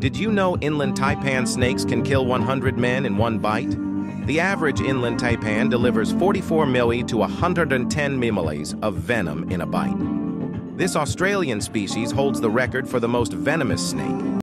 Did you know inland taipan snakes can kill 100 men in one bite? The average inland taipan delivers 44 milli to 110 millilits of venom in a bite. This Australian species holds the record for the most venomous snake.